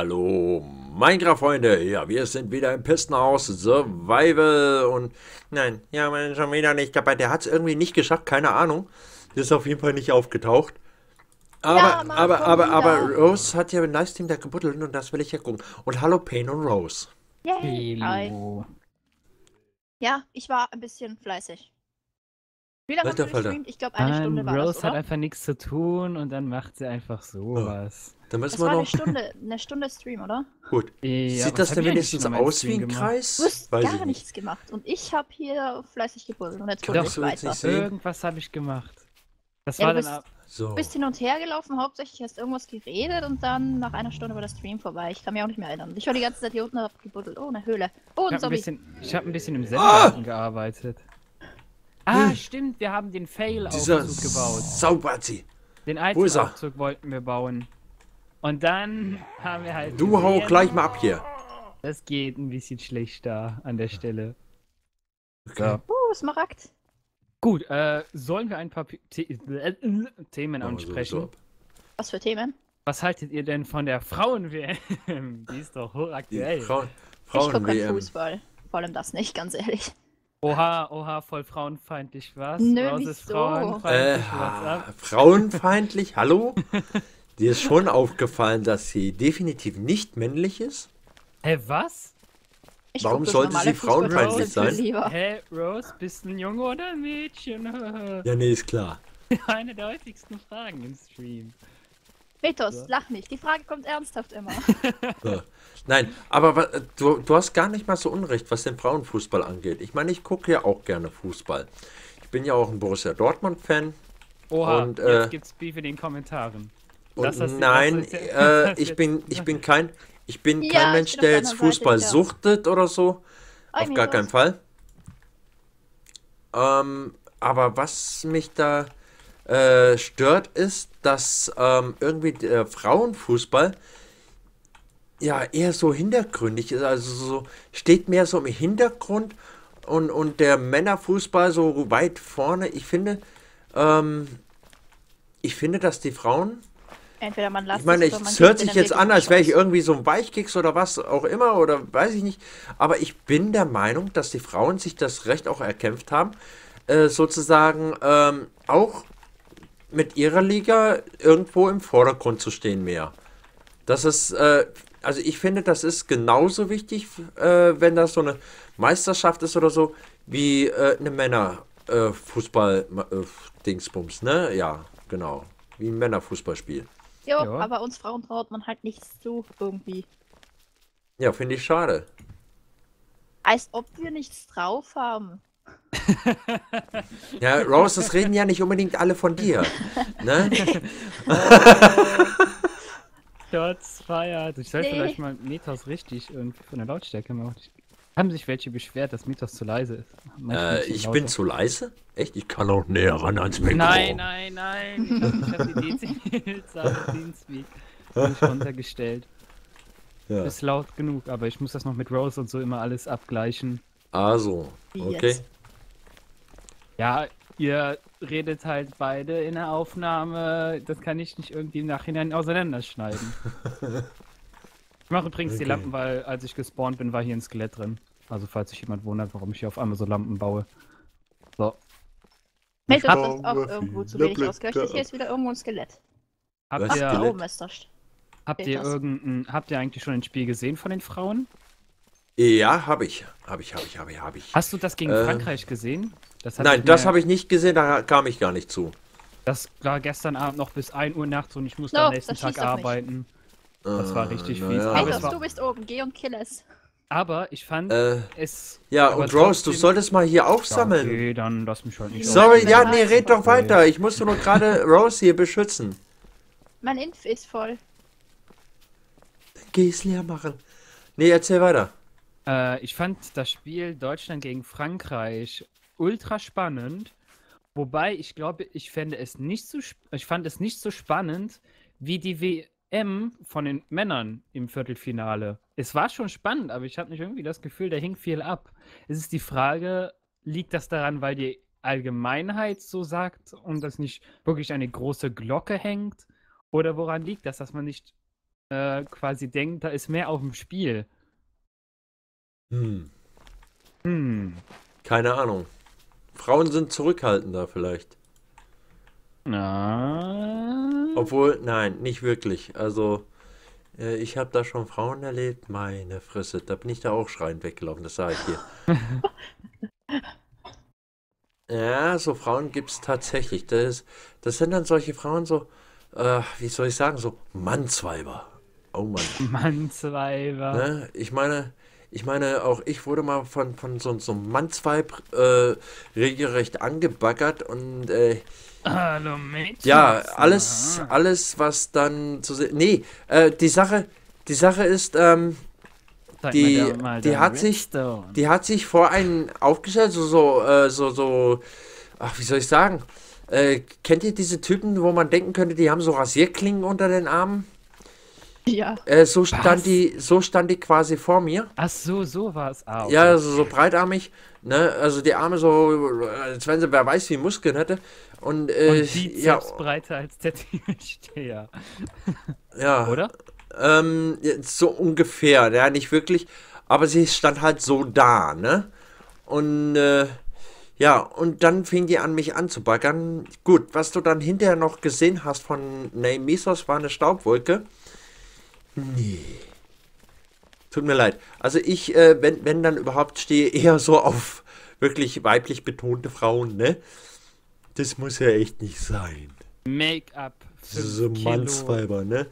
Hallo, Minecraft-Freunde. Ja, wir sind wieder im Pistenhaus Survival und nein, ja, man ist schon wieder nicht dabei. Der hat es irgendwie nicht geschafft, keine Ahnung. Der ist auf jeden Fall nicht aufgetaucht. Aber, Ja, Mann, aber, aber, aber wieder. Rose hat ja ein Livestream da gebuddelt und das will ich ja gucken. Und hallo Payne und Rose. Yay. Hi. Hello. Ja, ich war ein bisschen fleißig. Wie lange hast du gestreamt? Ich glaube, eine Mann, Stunde war Rose das, hat oder? einfach nichts zu tun und dann macht sie einfach sowas. Dann Das müssen wir war eine noch. Stunde, eine Stunde Stream, oder? Gut. Ja, Sieht das hab denn ich wenigstens aus wie ein? Kreis? Du hast Weiß gar ich nicht. nichts gemacht. Und ich habe hier fleißig gebuddelt. Und jetzt Doch, ich weiter. nicht sehen. Irgendwas habe ich gemacht. Das Ja, war du dann bist- ab. So. Du bist hin und her gelaufen, hauptsächlich hast irgendwas geredet und dann nach einer Stunde war der Stream vorbei. Ich kann mich auch nicht mehr erinnern. Ich war die ganze Zeit hier unten und hab gebuddelt. Oh, eine Höhle. Oh, Ich ein habe ein, Zombie. bisschen- ich hab ein bisschen im Ah! Sendegarten gearbeitet. Ah, Hm. stimmt, wir haben den Fail-Aufzug gebaut. Saubazi. Den? Einzelaufzug wollten wir bauen. Und dann haben wir halt. Du hau gleich mal ab hier. Das geht ein bisschen schlechter an der Stelle. Okay. Uh, Smaragd. Gut, äh, sollen wir ein paar P The äh, Themen ansprechen? Was für Themen? Was haltet ihr denn von der Frauen-WM? Die ist doch hochaktuell. Frauen, ich gucke. Fußball. Vor allem das nicht, ganz ehrlich. Oha, oha, voll frauenfeindlich, was? Nö, was ist? Äh, frauenfeindlich, what's up? frauenfeindlich, hallo? Dir ist schon aufgefallen, dass sie definitiv nicht männlich ist? Hä, was? Ich Warum sollte sie frauenfeindlich sein? Lieber. Hä, Rose, bist du ein Junge oder ein Mädchen? Ja, nee, ist klar. Eine der häufigsten Fragen im Stream. Vetos, Ja. lach nicht. Die Frage kommt ernsthaft immer. So. Nein, aber wa- du, du hast gar nicht mal so Unrecht, was den Frauenfußball angeht. Ich meine, ich gucke ja auch gerne Fußball. Ich bin ja auch ein Borussia Dortmund-Fan. Oha, Und, äh, jetzt gibt's Beef in den Kommentaren. Und Das nein, äh, ich, bin, ich bin kein, ich bin Ja, kein ich Mensch, bin der jetzt Seite, Fußball ja. suchtet oder so. Auf gar keinen Fall. Ähm, aber was mich da äh, stört, ist, dass ähm, irgendwie der Frauenfußball ja eher so hintergründig ist. Also so steht mehr so im Hintergrund und, und der Männerfußball so weit vorne. Ich finde, ähm, ich finde, dass die Frauen Entweder man lässt ich meine, es hört sich jetzt an, als wäre ich irgendwie so ein Weichkeks oder was auch immer oder weiß ich nicht. Aber ich bin der Meinung, dass die Frauen sich das Recht auch erkämpft haben, äh, sozusagen ähm, auch mit ihrer Liga irgendwo im Vordergrund zu stehen mehr. Das ist, äh, also ich finde, das ist genauso wichtig, äh, wenn das so eine Meisterschaft ist oder so, wie äh, eine Männer äh, äh, Dingsbums, ne? Ja, genau. Wie ein Männerfußballspiel. Jo, Ja. aber uns Frauen traut man halt nichts zu, irgendwie. Ja, finde ich schade. Als ob wir nichts drauf haben. Ja, Rose, das reden ja nicht unbedingt alle von dir. Ne? Shots feiert. Ich soll Nee. vielleicht mal Mythos richtig irgendwie von der Lautstärke machen. Haben sich welche beschwert, dass Mythos zu leise ist? Äh, ich lauter. bin zu leise? Echt? Ich kann auch näher ran ans Mikro. Nein, nein, nein. Ich habe die Dezibelzahl Teamspeak nicht runtergestellt. Ja. Ist laut genug, aber ich muss das noch mit Rose und so immer alles abgleichen. Also, Wie okay. jetzt? Ja, ihr redet halt beide in der Aufnahme. Das kann ich nicht irgendwie im Nachhinein auseinanderschneiden. ich mache übrigens die Okay. Lampen, weil als ich gespawnt bin, war hier ein Skelett drin. Also falls sich jemand wundert, warum ich hier auf einmal so Lampen baue. So. Du hab- hast auch irgendwo zu wenig ausgeleuchtet. Hier ist wieder irgendwo ein Skelett. Habt Was? ihr, Da Skelett? oben ist das. habt ihr das? irgendein, habt ihr eigentlich schon ein Spiel gesehen von den Frauen? Ja, habe ich. Habe ich, habe ich, habe ich, habe ich. Hast du das gegen Äh, Frankreich gesehen? Das hat Nein, das habe ich nicht gesehen, da kam ich gar nicht zu. Das war gestern Abend noch bis 1 Uhr nachts und ich musste Doch, am nächsten Tag arbeiten. Das war richtig Äh, fies. Aber Hey, war- du bist oben. Geh und kill es. Aber ich fand Äh, es. ja, und Rose, du solltest mal hier aufsammeln. Okay, dann lass mich halt nicht. Sorry, ja, nee, red doch weiter. Ich musste nur gerade Rose hier beschützen. Mein Inf ist voll. Geh es leer machen. Nee, erzähl weiter. Äh, ich fand das Spiel Deutschland gegen Frankreich ultra spannend. Wobei ich glaube, ich fände es nicht so, ich fand es nicht so spannend wie die WM von den Männern im Viertelfinale. Es war schon spannend, aber ich habe nicht irgendwie das Gefühl, da hing viel ab. Es ist die Frage, liegt das daran, weil die Allgemeinheit so sagt und das nicht wirklich eine große Glocke hängt? Oder woran liegt das, dass man nicht äh, quasi denkt, da ist mehr auf dem Spiel. Hm, Hm. keine Ahnung. Frauen sind zurückhaltender vielleicht. Na. Obwohl, nein, nicht wirklich. Also, äh, ich habe da schon Frauen erlebt. Meine Fresse, da bin ich da auch schreiend weggelaufen, das sage ich dir. ja, so Frauen gibt es tatsächlich. Das, das sind dann solche Frauen so, äh, wie soll ich sagen, so Mannsweiber. Oh Mann. Mannsweiber. Ne? Ich meine, ich meine, auch ich wurde mal von, von so, so einem Mannsweib äh, regelrecht angebaggert und äh, Hallo Mädchen. ja, alles, alles, was dann zu sehen. Nee, äh, die Sache, die Sache ist, ähm, die- die hat sich- die hat sich vor einen aufgestellt, so, so, äh, so, so, ach, wie soll ich sagen? Äh, kennt ihr diese Typen, wo man denken könnte, die haben so Rasierklingen unter den Armen? Ja. Äh, so stand Was? die, so stand die quasi vor mir. Ach so, so war es auch. Ja, also so breitarmig, ne? Also die Arme so, als wenn sie wer weiß wie Muskeln hätte. Und, äh, Und die ja, breiter als der Türsteher. ja, Oder? Ähm, so ungefähr, ja, nicht wirklich, aber sie stand halt so da, ne? Und, äh, ja, und dann fing die an, mich anzubaggern. Gut, was du dann hinterher noch gesehen hast von Nemesis war eine Staubwolke. Nee. Tut mir leid. Also ich, äh, wenn, wenn dann überhaupt, stehe eher so auf wirklich weiblich betonte Frauen, ne? Das muss ja echt nicht sein. Make-up. So Mannsweiber, ne?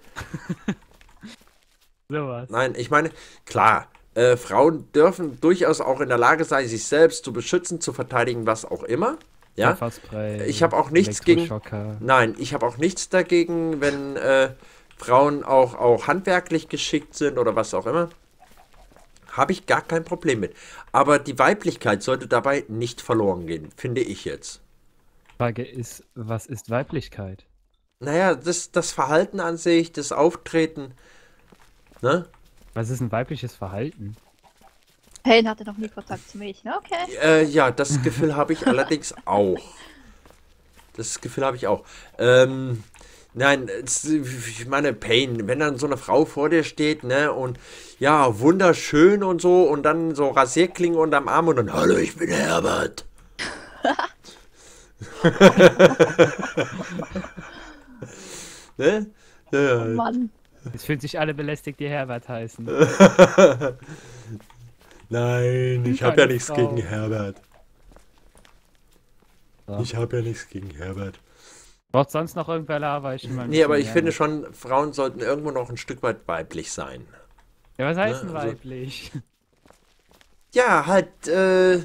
Sowas. Nein, ich meine, klar, äh, Frauen dürfen durchaus auch in der Lage sein, sich selbst zu beschützen, zu verteidigen, was auch immer. Ja. Ich hab auch nichts gegen-. Nein, ich habe auch nichts dagegen, wenn äh, Frauen auch, auch handwerklich geschickt sind oder was auch immer. Habe ich gar kein Problem mit. Aber die Weiblichkeit sollte dabei nicht verloren gehen, finde ich jetzt. Frage ist, was ist Weiblichkeit? Naja, das, das Verhalten an sich, das Auftreten, ne? Was ist ein weibliches Verhalten? Helen hatte noch nie Kontakt zu Mädchen. Okay. Äh, ja, das Gefühl habe ich allerdings auch. Das Gefühl habe ich auch. Ähm, nein, es- ich meine, Pain, wenn dann so eine Frau vor dir steht, ne, und ja, wunderschön und so, und dann so Rasierklingen unterm Arm und dann, hallo, ich bin Herbert. ne? Ja, Oh Mann. Es fühlen sich alle belästigt, die Herbert heißen. Nein, ich habe ja nichts Frau. gegen Herbert. Ja. Ich habe ja nichts gegen Herbert. Braucht sonst noch irgendwer Lava? Ich Nee, aber ich finde schon, Frauen sollten irgendwo noch ein Stück weit weiblich sein. Ja, was heißt Ne, denn also- weiblich? Ja, halt, äh,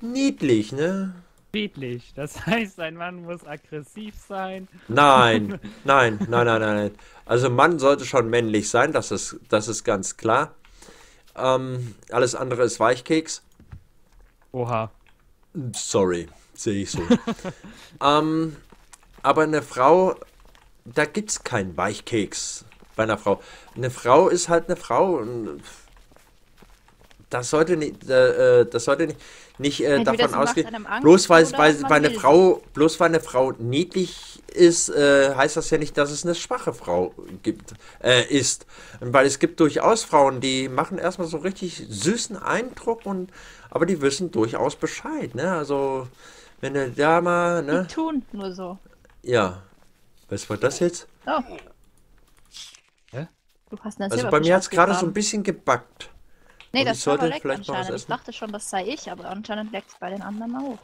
niedlich, ne? Friedlich. Das heißt, ein Mann muss aggressiv sein. Nein, nein, nein, nein, nein, nein. Also Mann sollte schon männlich sein, das ist, das ist ganz klar. Ähm, alles andere ist Weichkeks. Oha. Sorry, sehe ich so. ähm, aber eine Frau, da gibt's keinen Weichkeks bei einer Frau. Eine Frau ist halt eine Frau das sollte nicht, äh, das sollte nicht, nicht äh, davon ausgehen. Bloß weil, weil, weil eine will Frau, bloß weil eine Frau niedlich ist, äh, heißt das ja nicht, dass es eine schwache Frau gibt, äh, ist. Weil es gibt durchaus Frauen, die machen erstmal so richtig süßen Eindruck und aber die wissen durchaus Bescheid, ne? Also wenn du da mal, Die ne? tun nur so. Ja. Was war das jetzt? Oh. Hä? Du hast eine Also bei mir hat es gerade so ein bisschen gebackt. Nee, und das ich sollte vielleicht mal was anscheinend. Ich essen. dachte schon, das sei ich, aber anscheinend leckt es bei den anderen auch.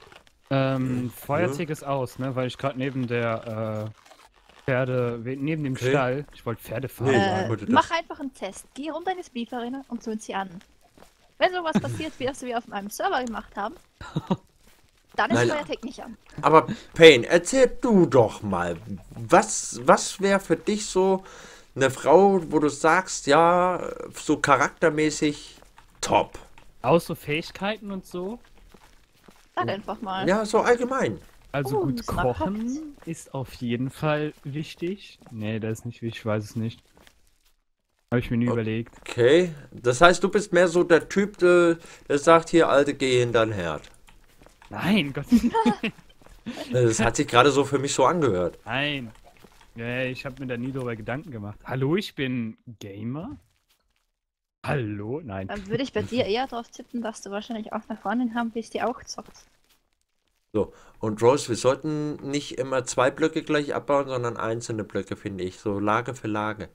Ähm, Feuerzeug ist aus, ne? Weil ich gerade neben der äh, Pferde, neben dem Okay. Stall, ich wollte Pferde fahren. Nee, Äh, mach einfach einen Test. Geh runter in die Speedverena und zünd sie an. Wenn sowas passiert, wie das wir auf meinem Server gemacht haben, dann ist. Feuertech nicht an. Aber Payne, erzähl du doch mal, was, was wäre für dich so eine Frau, wo du sagst, ja, so charaktermäßig top. Aus so Fähigkeiten und so. Sag einfach mal. Ja, so allgemein. Also Oh, gut kochen ist auf jeden Fall wichtig. Nee, das ist nicht wichtig, ich weiß es nicht. Habe ich mir nie Oh. überlegt. Okay, das heißt, du bist mehr so der Typ, der, der sagt hier, Alte, geh in dein Herd. Nein, Gott, Das hat sich gerade so für mich so angehört. nein. Ja, ich habe mir da nie darüber Gedanken gemacht. Hallo, ich bin Gamer? Hallo? Nein. Dann würde ich bei dir eher darauf tippen, dass du wahrscheinlich auch eine Freundin haben willst, die auch zockt. So, und Rose, wir sollten nicht immer zwei Blöcke gleich abbauen, sondern einzelne Blöcke, finde ich. So Lage für Lage.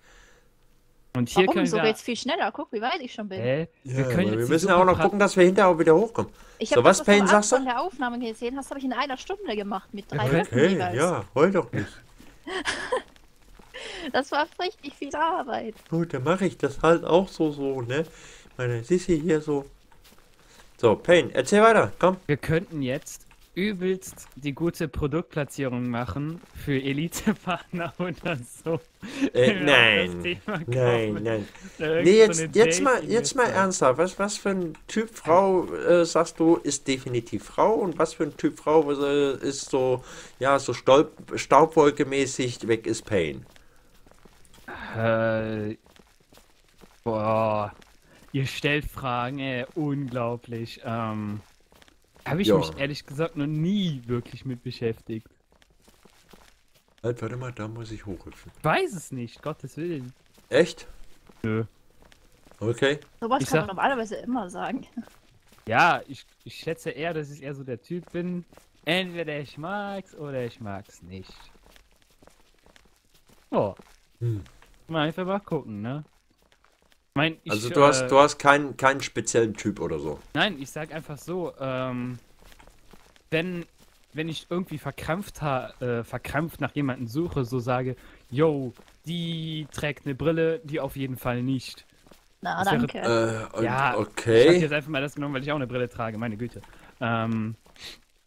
Und hier Warum? können So wir... geht's viel schneller. Guck, wie weit ich schon bin. Hä? Ja, wir können aber wir jetzt die müssen auch noch gucken, dass wir hinterher auch wieder hochkommen. Ich So, habe was, das, du Payne, sagst du? Anfang der Aufnahme gesehen hast, habe ich in einer Stunde gemacht mit drei Okay, Blöcken Okay, jeweils. ja, heul doch nicht. Das war richtig viel Arbeit. Gut, dann mache ich das halt auch so, so, ne? Meine Sissi hier so. So, Payne, erzähl weiter, komm. Wir könnten jetzt übelst die gute Produktplatzierung machen für Elite-Partner oder so. Äh, nein. Nein, nein. Nee, so jetzt, eine jetzt mal, jetzt mal ernsthaft. Was, was für ein Typ Frau, äh, sagst du, ist definitiv Frau und was für ein Typ Frau äh, ist so, ja, so Staub, Staubwolkemäßig weg ist Pain. Äh, boah, ihr stellt Fragen, ey, unglaublich. Ähm, habe ich Ja. mich ehrlich gesagt noch nie wirklich mit beschäftigt. Halt, warte mal, da muss ich hochhüpfen. Weiß es nicht, Gottes Willen. Echt? Nö. Okay. Sowas Ich kann sag- man normalerweise immer sagen. Ja, ich, ich schätze eher, dass ich eher so der Typ bin. Entweder ich mag's oder ich mag's nicht. Oh, Hm. mal einfach mal gucken, ne? Ich mein, ich, Also du hast, äh, du hast keinen, keinen speziellen Typ oder so. Nein, ich sag einfach so, ähm, wenn, wenn ich irgendwie verkrampft, ha äh, verkrampft nach jemandem suche, so sage, yo, die trägt eine Brille, die auf jeden Fall nicht. Na, Das wäre- danke. Äh, und- Ja, Ich hab okay. jetzt einfach mal das genommen, weil ich auch eine Brille trage, meine Güte. Ähm,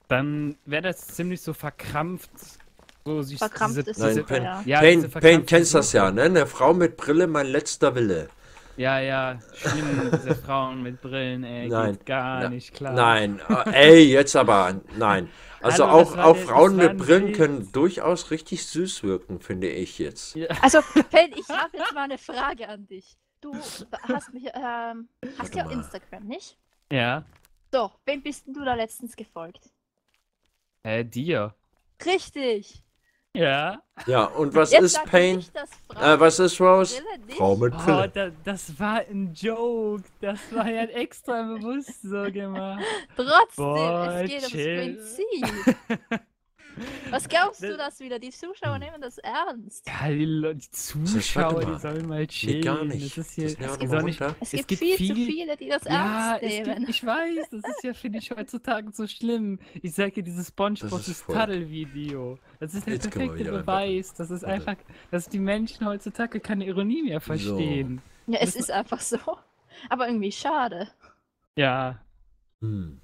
dann wäre das ziemlich so verkrampft, so sich Verkrampft diese, ist Nein, super, Pen- ja. ja, Pain, diese Pain, kennst das ja, ne? Eine Frau mit Brille, mein letzter Wille. Ja, ja, schlimm, diese Frauen mit Brillen, ey, Nein, geht gar na- nicht klar. Nein, äh, ey, jetzt aber, nein. Also Hallo, das auch, auch der- Frauen mit Brillen Witz. können durchaus richtig süß wirken, finde ich jetzt. Ja, Also, Ben, ich habe jetzt mal eine Frage an dich. Du hast mich, ähm, hast ja auch. Instagram, nicht? ja. So, wem bist denn du da letztens gefolgt? Äh, dir. Richtig. Ja. Ja, und was Jetzt ist Pain? Äh, was ist Rose? Frau mit Oh, Brille. da, das war ein Joke. Das war ja extra bewusst so gemacht. Trotzdem, Boah, es geht chill. ums Prinzip. Was glaubst du Das- wieder? Die Zuschauer nehmen das ernst. Ja, die, die Zuschauer, die sollen mal Nee, chillen. gar nicht. Das ist hier, Das sollen nicht. Es, Es gibt, gibt viel, zu viel- viele, die das ja, ernst nehmen. gibt, ich weiß, das ist ja, finde ich, heutzutage so schlimm. Ich sage dir, dieses Spongebob Das ist ist ist der Jetzt perfekte Beweis. Das ist einfach, dass die Menschen heutzutage keine Ironie mehr verstehen. ja, es ist einfach so. Aber irgendwie schade. Ja. Hm.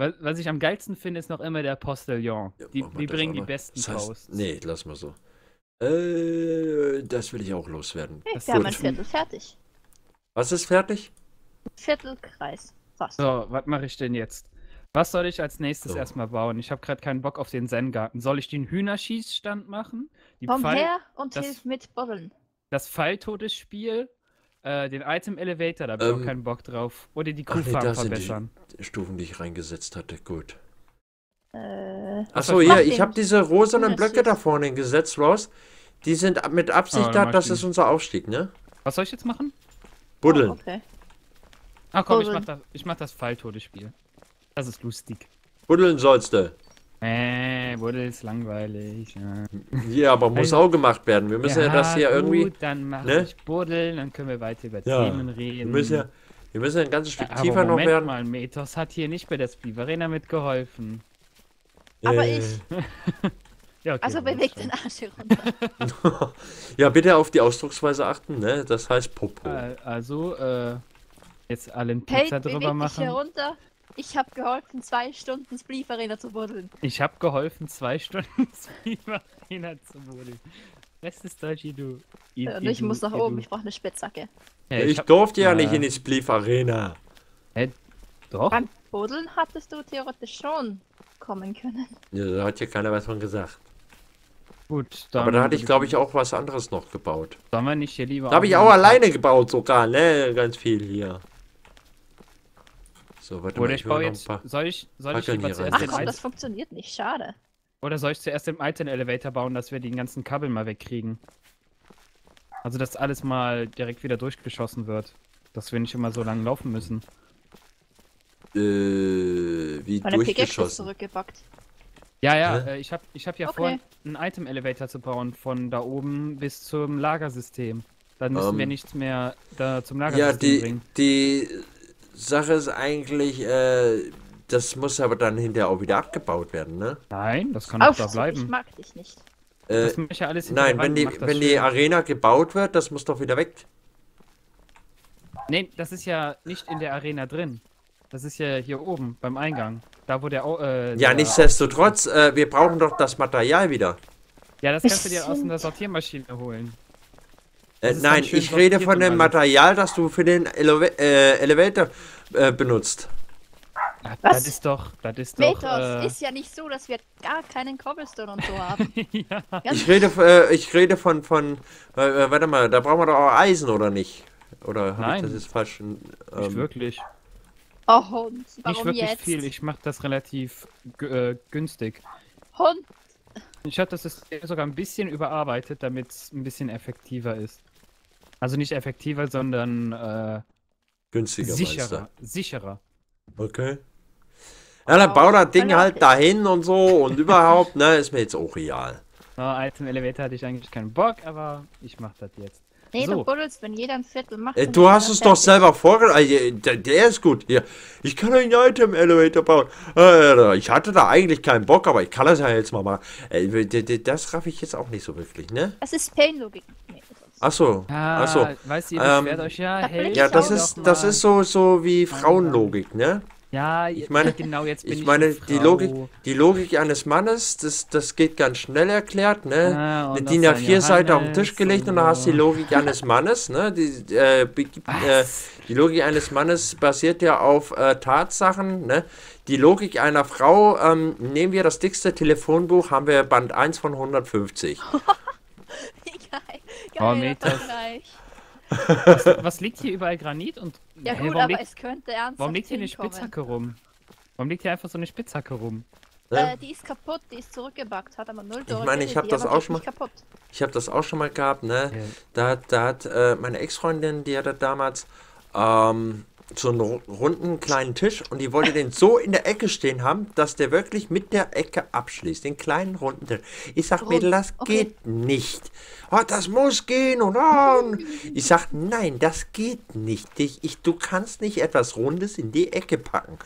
Was, was ich am geilsten finde, ist noch immer der Postillon. Ja, Die, die bringen die besten Das heißt, Posts. Nee, lass mal so. Äh, das will ich auch loswerden. Das wir haben ein Viertel fertig. Was ist fertig? Viertelkreis. Fast. So, was mache ich denn jetzt? Was soll ich als nächstes So. erstmal bauen? Ich habe gerade keinen Bock auf den Zen-Garten. Soll ich den Hühnerschießstand machen? Die Komm Pfeil, her und das- hilf mit Buddeln. das Pfeiltodesspiel, äh, den Item-Elevator, da habe ich Ähm, auch keinen Bock drauf. Oder die ach nee, sind die- verbessern. Stufen, die ich reingesetzt hatte. Gut. Äh, Achso, ich hier, ich habe diese rosanen. Blöcke da vorne gesetzt, Ross. Die sind mit Absicht Ah, da, das ich ist unser Aufstieg, ne? Was soll ich jetzt machen? Buddeln. Oh, okay. Ah, komm, ich Buddeln. mach das, ich mach das Pfeiltodesspiel. Das ist lustig. Buddeln sollst du. Äh, wurde ist langweilig. Ja, Ja, aber muss Also- auch gemacht werden. Wir müssen ja, das hier irgendwie. Gut, dann mach ne? ich buddeln, dann können wir weiter über Ja, Themen Wir reden. müssen ja, wir müssen ja ein ganzes Stück Ja, aber tiefer noch Moment werden. mal, Metos hat hier nicht bei der Spleef Arena mitgeholfen. Aber Äh, ich. Ja, okay, Also beweg den Arsch hier runter. ja, bitte auf die Ausdrucksweise achten, ne? Das heißt Popo. Äh, also, äh, jetzt allen Hey, Pizza beweg drüber dich hier machen. runter. Ich habe geholfen, zwei Stunden Spleef Arena zu buddeln. Ich habe geholfen, zwei Stunden Spleef Arena zu buddeln. Bestes Deutsch, du. I- Und ich Idu- muss nach oben, ich brauche eine Spitzhacke. Ja, ich hab- durfte ja nicht äh, in die Spleef Arena. Doch. Beim Buddeln hattest du theoretisch schon kommen können. Ja, da hat ja keiner was von gesagt. Gut, dann Aber da hatte ich, glaube ich, auch was anderes noch gebaut. Sollen wir nicht hier lieber. Da habe ich auch alleine gebaut sogar, ne? Ganz viel hier. So, warte Oder mal, ich noch baue jetzt. Soll ich, soll ich lieber zuerst Ach den komm, das funktioniert nicht, schade. Oder soll ich zuerst den Item Elevator bauen, dass wir den ganzen Kabel mal wegkriegen? Also, dass alles mal direkt wieder durchgeschossen wird. Dass wir nicht immer so lange laufen müssen. Äh, wie Meine durchgeschossen. zurückgebackt. Ja, ja, Hä? äh, ich habe ich hab ja Okay. vor, einen Item Elevator zu bauen, von da oben bis zum Lagersystem. Dann müssen wir Ähm, nichts mehr da zum Ja, Lagersystem die, bringen. die Sache ist eigentlich, äh, das muss aber dann hinterher auch wieder abgebaut werden, ne? Nein, das kann auch da Aufzug, ich bleiben. mag dich nicht. Äh, Das mache ich ja nein, wenn die, wenn die. Arena gebaut wird, das muss doch wieder weg. Nee, das ist ja nicht in der Arena drin. Das ist ja hier oben beim Eingang. Da wo der. Äh, Ja, der- nichtsdestotrotz, äh, wir brauchen doch das Material wieder. Ja, das kannst du dir aus der Sortiermaschine holen. Äh, ist nein, ich rede von dem. Material, das du für den Eleva äh, Elevator äh, benutzt. Ja, Was? Das ist doch. Das ist doch. Metos, Äh, ist ja nicht so, dass wir gar keinen Cobblestone und so haben. ja. Ich rede, äh, ich rede von, von äh, äh, warte mal, da brauchen wir doch auch Eisen, oder nicht? Oder hab ich Nein. das jetzt falsch? Nicht Ähm, wirklich. Oh, Hund. Nicht Warum wirklich jetzt? viel. Ich mache das relativ äh, günstig. Hund. Ich habe das System sogar ein bisschen überarbeitet, damit es ein bisschen effektiver ist. Also nicht effektiver, sondern äh, günstiger sicherer. Sicherer. Okay. Ja, dann bau das Ding halt dahin und so und überhaupt, ne, ist mir jetzt auch real. Na, Item Elevator hatte ich eigentlich keinen Bock, aber ich mach das jetzt. Nee, So. du buddelst, wenn jeder ein Viertel macht. Äh, du hast es doch selber vorgelegt. Der, der ist gut. Hier. Ich kann einen Item-Elevator bauen. Äh, ich hatte da eigentlich keinen Bock, aber ich kann das ja jetzt mal machen. Äh, das raff ich jetzt auch nicht so wirklich, ne? Das ist Pain-Logik. Nee, Achso. Ah, Achso. weißt du, ihr Ähm, beschwert euch ja, hey, Ja, das ist, das ist so, so wie Frauenlogik, ne? Ja, Ich meine- genau jetzt bin Ich ich meine, die. Logik, die Logik eines Mannes, das, das geht ganz schnell erklärt, ne? Und Eine auf DIN sein A4-Seite auf den Tisch gelegt und dann hast du die. Logik eines Mannes, ne? Die, äh, äh, Was? die Logik eines Mannes basiert ja auf äh, Tatsachen, ne? Die Logik einer Frau, ähm, nehmen wir das dickste Telefonbuch, haben wir Band 1 von 150. Geil. Oh, Meter. Vergleich. Was, was liegt hier überall Granit und. Ja Hä, gut, warum, aber liegt, es könnte ernsthaft warum liegt hier eine. Spitzhacke rum? Warum liegt hier einfach so eine Spitzhacke rum? Äh, die ist kaputt, die ist zurückgebackt, hat aber null Ich meine, ich hab das auch schon mal- kaputt. Ich habe das auch schon mal gehabt, ne? Ja. Da, hat- da hat äh, meine Ex-Freundin, die hatte damals ähm, so einen ru- runden kleinen Tisch und die wollte den so in der Ecke stehen haben, dass der wirklich mit der Ecke abschließt. Den kleinen runden Tisch. Ich sag, Rund, Mädel, das okay. geht nicht. Oh, das muss gehen und oh. Ich sag, nein, das geht nicht. Ich, ich, du kannst nicht etwas Rundes in die Ecke packen.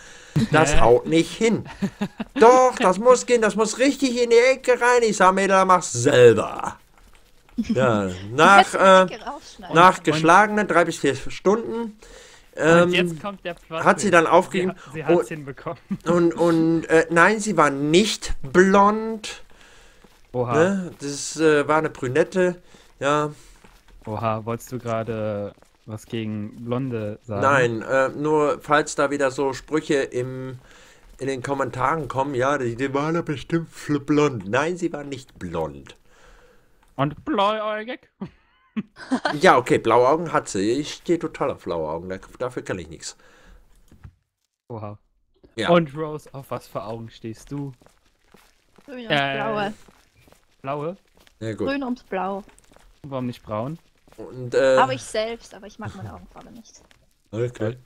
Das Hä? haut nicht hin. Doch, das muss gehen, das muss richtig in die Ecke rein. Ich sag, Mädel, mach's selber. Ja, nach, äh, nach geschlagenen drei bis vier Stunden Und jetzt ähm, kommt der Plot. hat sie dann aufgegeben. Sie, hat- sie hat's hinbekommen. und, und äh, nein, sie war nicht blond. Oha. Ne? Das äh, war eine Brünette. Ja, Oha, wolltest du gerade was gegen Blonde sagen? nein, äh, nur falls da wieder so Sprüche im, in den Kommentaren kommen, ja, die, die war da bestimmt blond. Nein, sie war nicht blond. Und blauäugig? Ja, okay, blaue Augen hat sie. Ich stehe total auf blaue Augen. Da, dafür kann ich nichts. Oha. Ja. Und Rose, auf was für Augen stehst du? Grün und Äh, blaue. Blaue? Ja, gut. Grün und blau. Warum nicht braun? Und, äh, Aber ich selbst, aber ich mag meine Augenfarbe nicht. okay.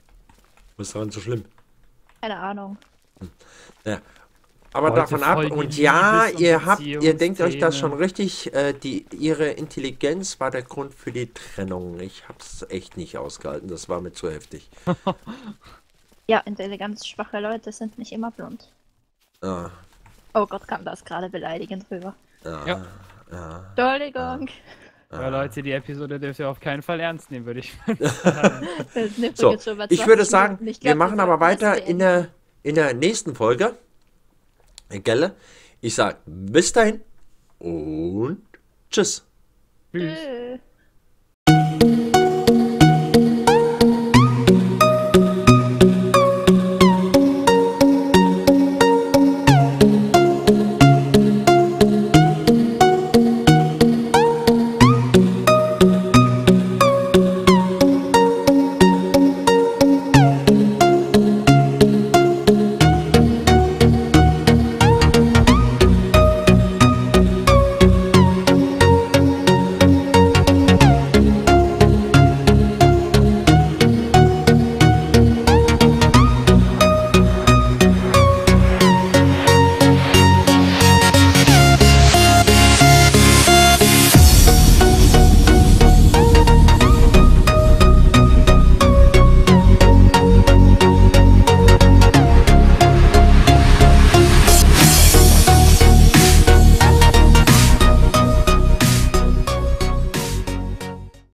Was ist daran so schlimm? Keine Ahnung. Aber Heute davon ab, und ja, ihr habt, ihr denkt euch das schon richtig, äh, die, ihre Intelligenz war der Grund für die Trennung. Ich hab's echt nicht ausgehalten, das war mir zu heftig. Ja, intelligenzschwache Leute sind nicht immer blond. Ja, Oh Gott, kam das gerade beleidigend rüber. ja, Ja. ja. Entschuldigung. Ja, Leute, die Episode dürft ihr auf keinen Fall ernst nehmen, würde ich sind So, ich 20 würde sagen, wir machen aber weiter in der, in der nächsten Folge. Gelle? Ich sag bis dahin und. Tschüss. Tschüss.